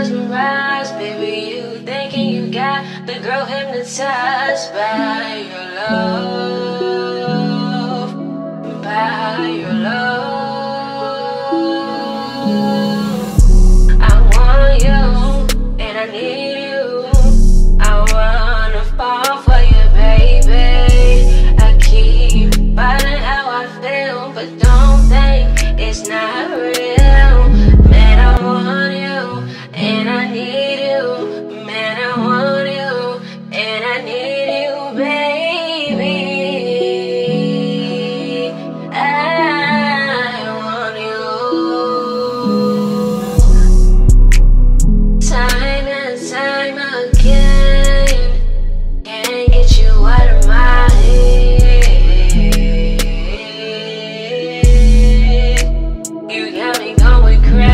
mesmerized. Baby, you thinking you got the girl hypnotized by your love, by your love. going crazy.